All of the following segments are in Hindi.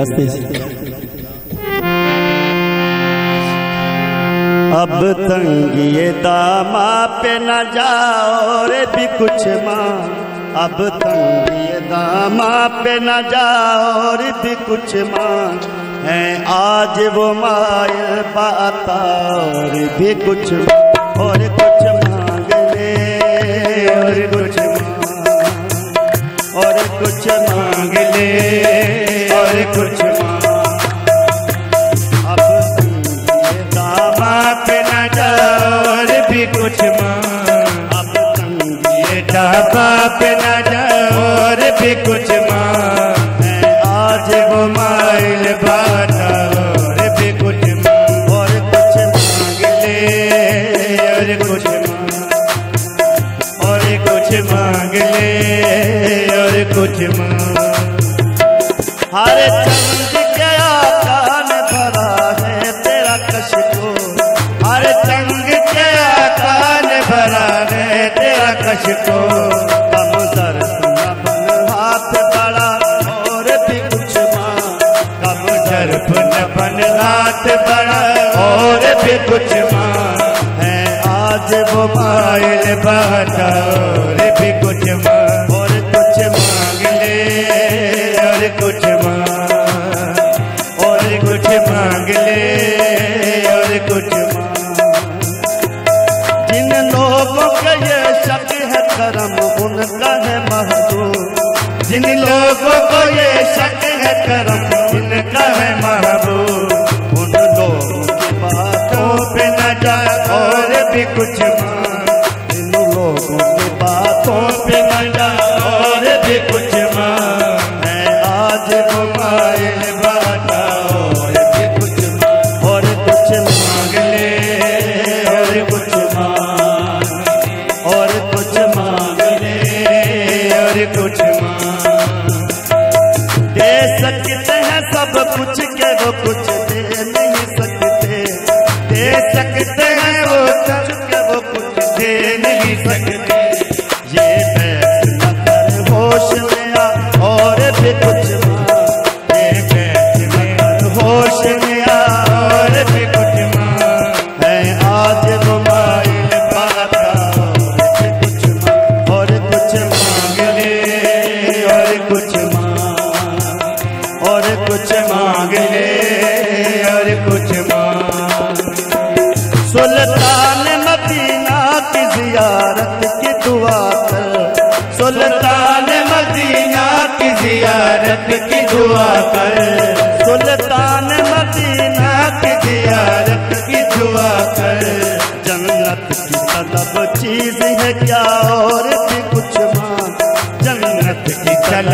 जैसे अब तंगिए दामा पे न जाओ रे भी कुछ माँ। अब तंगिए दामा पे न जाओ रे भी कुछ माँ। है आज वो मायल बाता और भी कुछ और कुछ मांग ले और कुछ और कुछ मांग ले, और कुछ अब दामा पे न जाओ और भी कुछ मांग। अब पे न जाओ और भी कुछ हर चंद के आकान भरा है तेरा कश को हर चंग के आकान भरा है तेरा कश को बड़ा और भी कुछ माँ। बड़ा और भी है आज बाटा और भी कुछ माँ। करम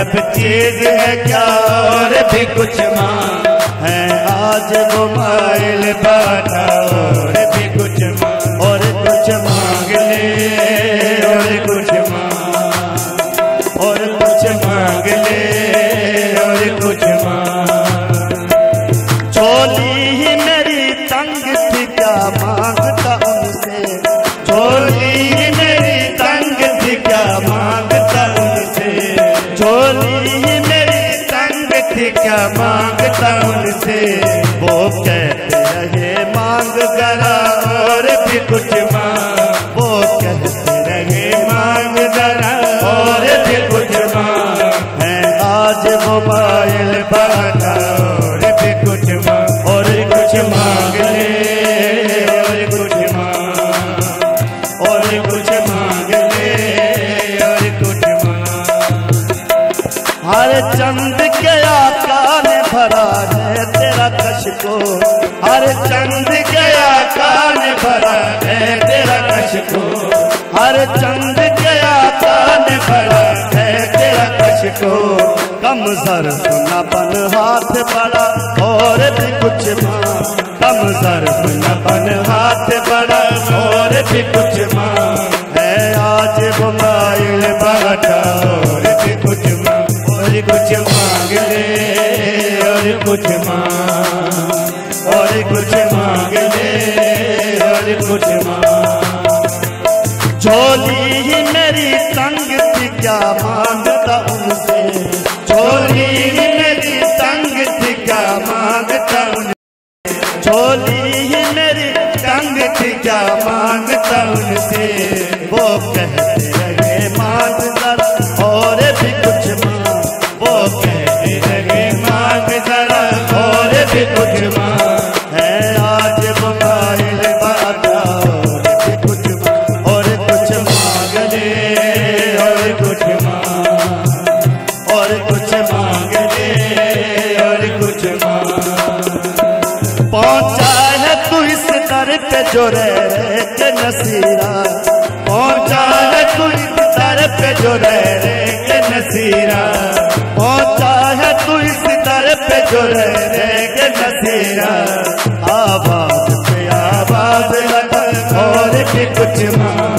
तलब चीज़ है क्या? और भी कुछ माँ है। आज मोबाइल बाटा और कहते रहे मांग करा और भी कुछ को कम सर सुना बन हाथ बड़ा, और भी कुछ माँ। कम सर सुना अपन हाथ बड़ा, और भी कुछ माँ। है आज वो माइल बाटा, और भी कुछ माँ। और कुछ मांग ले, और कुछ माँ। और कुछ मांग ले, और कुछ माँ। झोली ही मेरी संग थी, क्या छोली मेरी तंग क्या माँगता हूँ तंग क्या माँगता उनसे वो कहते जोरे रे नसीरा। पहुँचा है कोई सितारे पे जोरे रे के नसीरा। पहुँचा है कोई सितारे पे जोरे रे के नसीरा। आवाज़ पे आवाज़ लगा, और भी कुछ माँ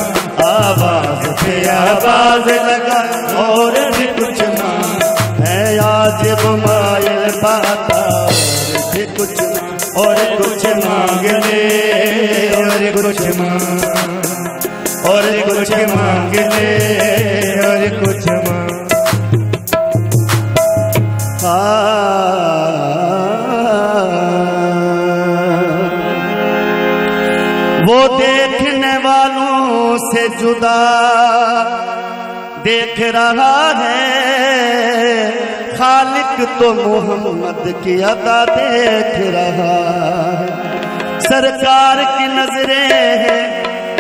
देख रहा है। खालिक तो मोहम्मद की अदा देख रहा है। सरकार की नज़रें हैं,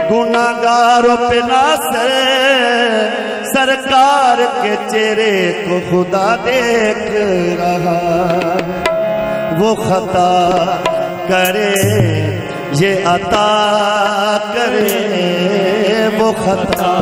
गुनागारों पे नासर सरकार के चेहरे को खुदा देख रहा है। वो खता करे, ये अता करे, वो खता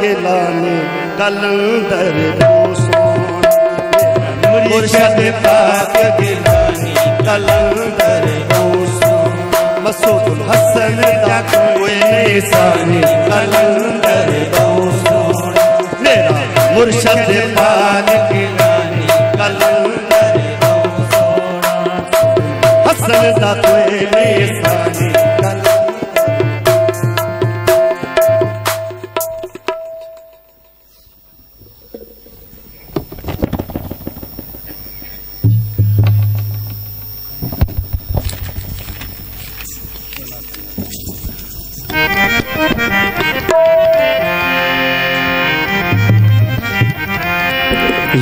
गिलानी कलंदर मुर्शद पाक गिलानी कलंदर हसन का कलंदर मेरा मुर्शद पाक गिलानी कलंदर हसन का कोई निशानी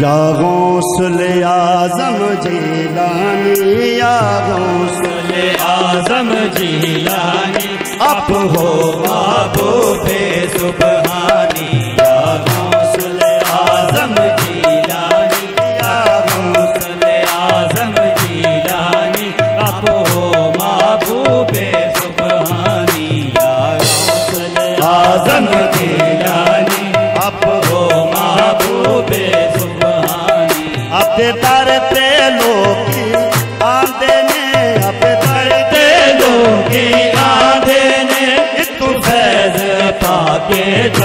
या गौसले आज़म जीलानी या सुले आज़म जीलानी अप हो बाबू बे सुबहान ಜ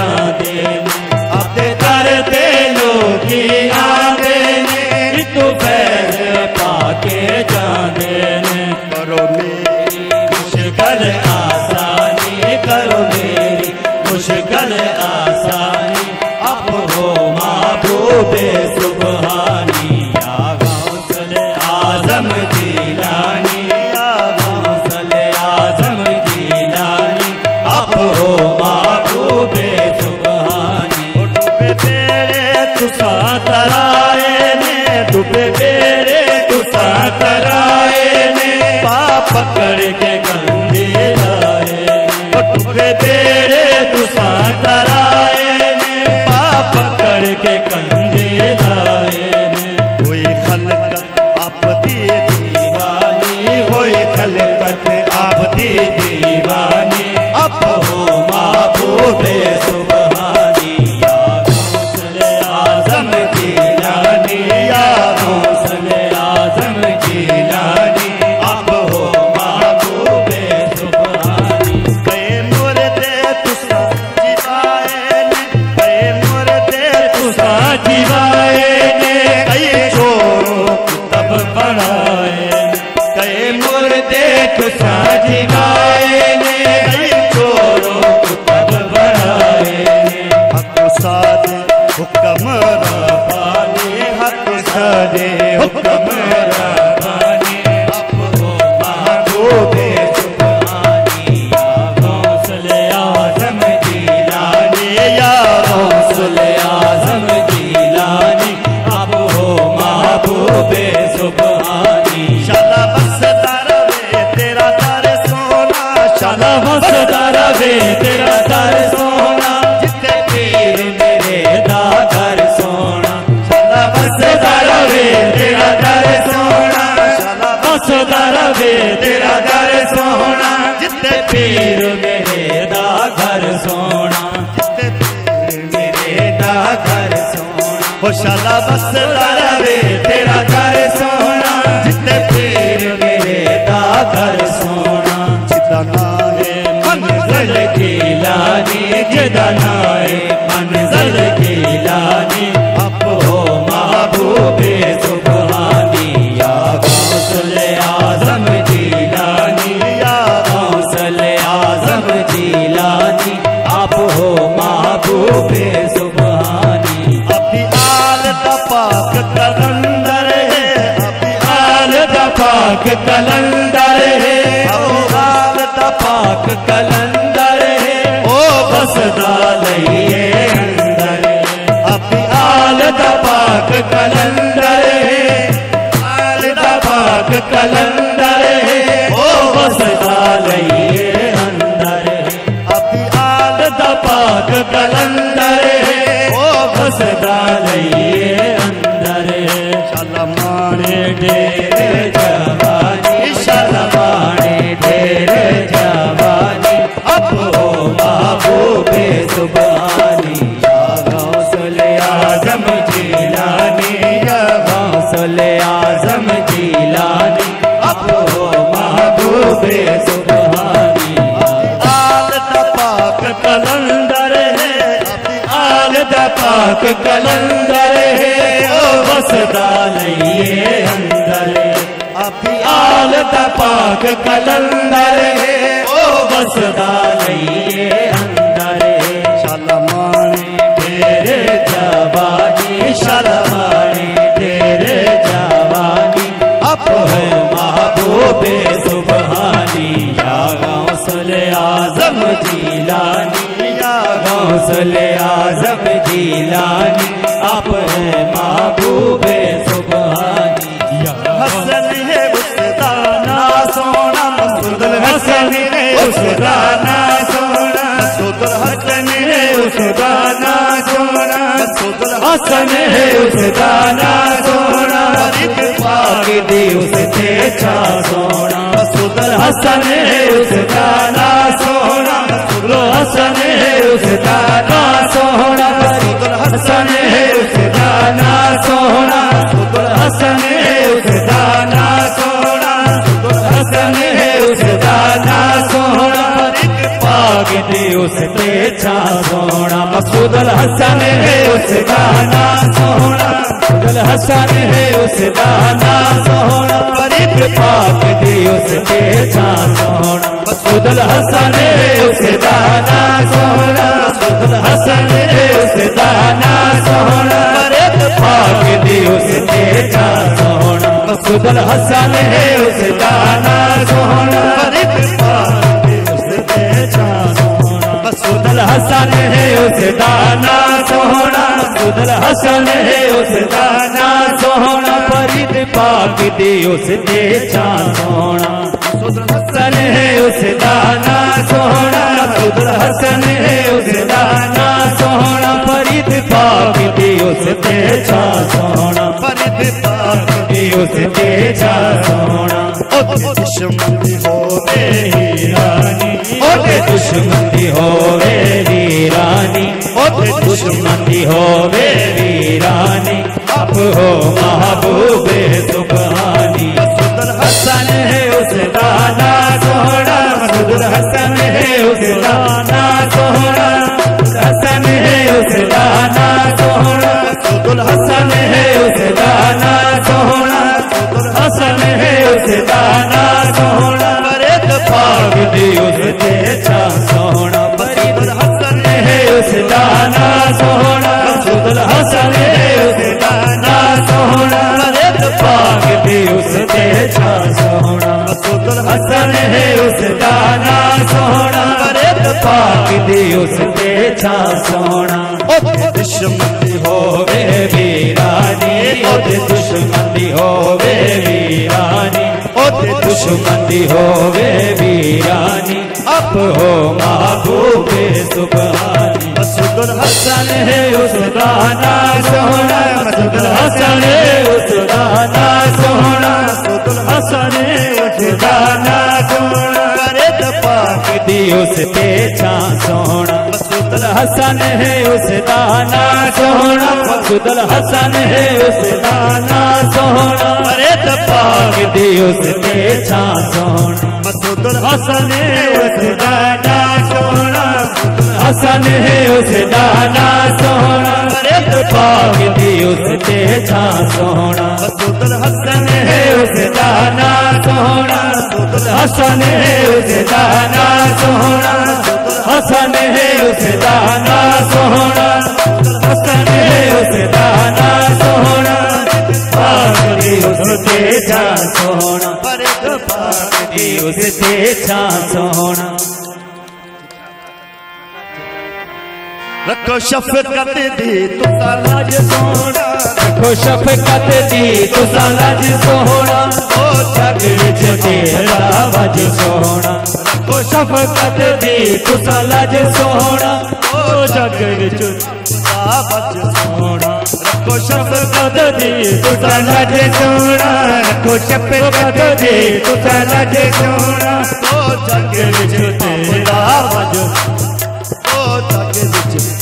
कई मुर्दे तो को साजिवाए ने। दर सोना जिते पीर मेरे घर सोना। तेरा दर सोना पीर मेरे घर सोना। मेरे दा घर रवे कलंदर है। ओ बसदा पाक कलंदर है, ओ बसदा लइए अंदर अभी आल दा पाक कलंदर है, ओ बसदा लइए अंदर शाला माने तेरे जवानी शलमानी तेरे जवानी। अब है महबूबे गौसल आज़म जीलानी आप है महबूबे सुबहानी। या हसन है उसका ना सोना हसन है उसका ना सोना। मसूदल हसन है उसका ना सोना मसूदल हसन है उसका ना सोना पाक दी उससे छा सोना मसूदल हसन है उसका ना सोना लो हसन है उसका ना सोना हसन है उसका ना सोना हसन दे उससे छा सोना मसूद अल हसन है उसका ना सोना अल हसन है उसका ना सोना गरीब पाक दे उससे छा सोना मसूद अल हसन है उसका ना सोना मसूद अल हसन है उसका ना सोना गरीब पाक दे उससे छा सोना मसूद अल हसन है उसका ना सोना गरीब पाक दे उससे छा सोना हसन है उस दाना सोहना मसूदल हसन है उस दाना सोहना परिद पाक दे उस दे चा सोना हसन है उस दाना सोहना मसूदल हसन है उस दाना सोहना परिद पाक दे उस दे चा सोना परिद पाक दे उस दे चा सोना ओ दुश्मन हो हीरानी ओटे दुश्मनी होवे वीरानी ओटे दुश्मनी होवे वीरानी। अब हो महबूबे सुबहानी। सुदर हसन है उस दाना सोहरा, सुदर हसन है उस दाना सोहरा। हसन है उस दाना सोना। अरे तो पाक दे उसके छा सोना। दुश्मन होवे वीरानी। ओते दुश्मन होवे वीरानी। ओते दुश्मन होवे वीरानी। अप हो महाभूपे सुभानी मसुदर हसन है उस दाना सोना। मसुदर हसन है उस दाना सोना। मसुदर हसन है उस दाना पाक दी उस ते छा सोना मसूदल हसन है उस दाना सोना मसूदल हसन है उस दाना सोना करे पाक दी उस ते छा सोना मसूदल हसन है उस दाना सोना हसन है उस दाना सोना करे पाक दी उस ते छा सोना मसूदल हसन दाना सोना हसन है उस दाना सोना हसन है उसे दाना सोना हसन है उस दाना सोना पागली उसके तेजा सोना पागली उसके तेजा सोना रखो शफकत दी तुसा लाज सोना रखो शफकत दी तुसा लाज सोना ओ जग विच तेरा वज सोना रखो शफकत दी तुसा लाज सोना ओ जग विच बच सोना रखो शफकत दी तुसा लाज सोना रखो शफकत दी तुसा लाज सोना ओ जग विच तेरा वज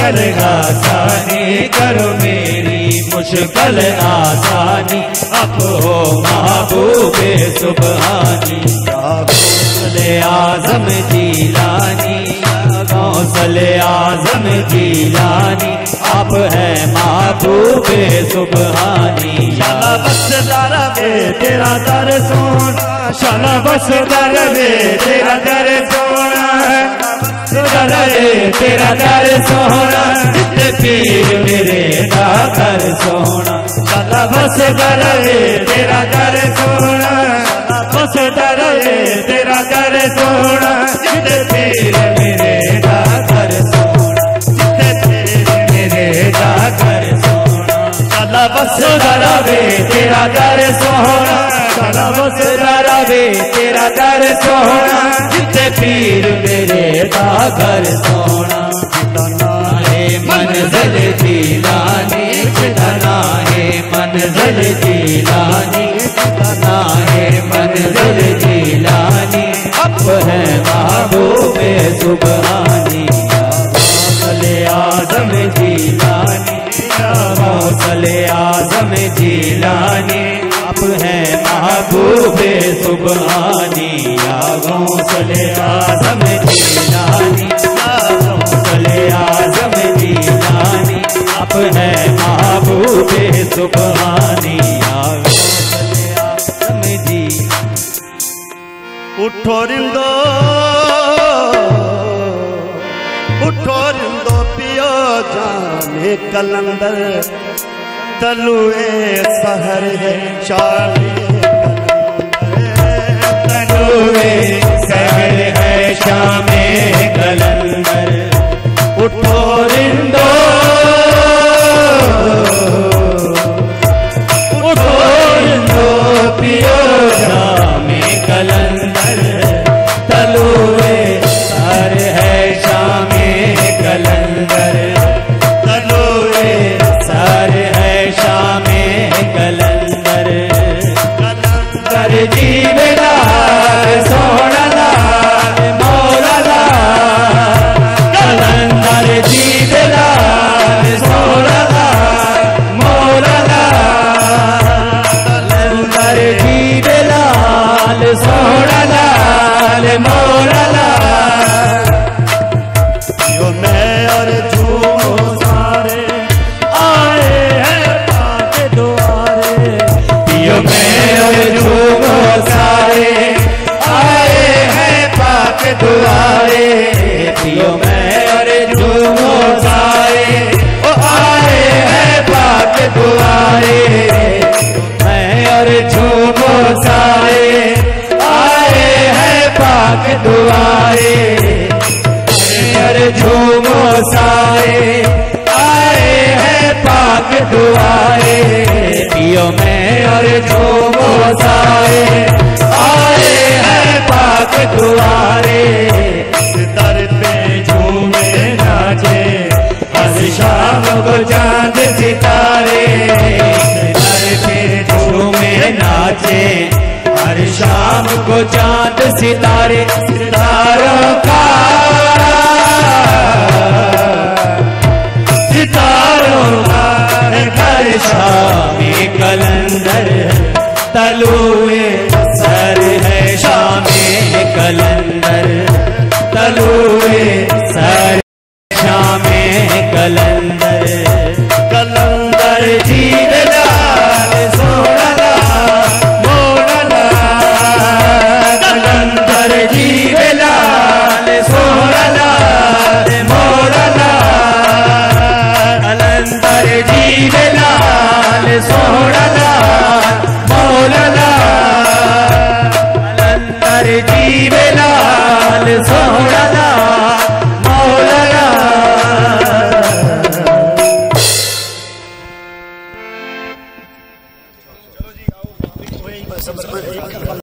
मुश्किल आसानी। करो मेरी मुश्किल आसानी। अब हो महबूबे सुबहानी। गौसले आज़म जी जीलानी। गौसले आज़म जी जीलानी। आप है महबूबे सुबहानी। शाला बस तेरा दर सोना। शाला बस दर वे, तेरा दर सोना। दर रे तेरा दर जितने पीर मेरे दा दर सोना शाला बस दर वे तेरा दर सोना बस दर वे तेरा दर सोना पीर मेरे दा दर पीर मेरे दा दर सोना शाला बस दरा तेरा दर सोना सारा बस दरा वे तेरा दर सोना जितने पीर मेरे दा घर सोना। है मन मंजिल जीलानी कितना है मन मंजिल जीलानी कितना है मन मंजिल जीलानी अब है महबूबे सुबहानी गौसले आज़म जीलानी गौसले आज़म जीलानी अब है महबूबे सुबहानी या गौसले आज़म जीलानी गौसले आज़म जीलानी अब है महबूबे सुबहानी या गौसले आज़म जी उठो रिंदो उठो रिंदो पियो जाने कलंदर तलुए सहर है शामी तनुए सहर है शामे कलंदर उठो रिंदो। पर जो वो तलुए सर है शामी कलंदर। तलुए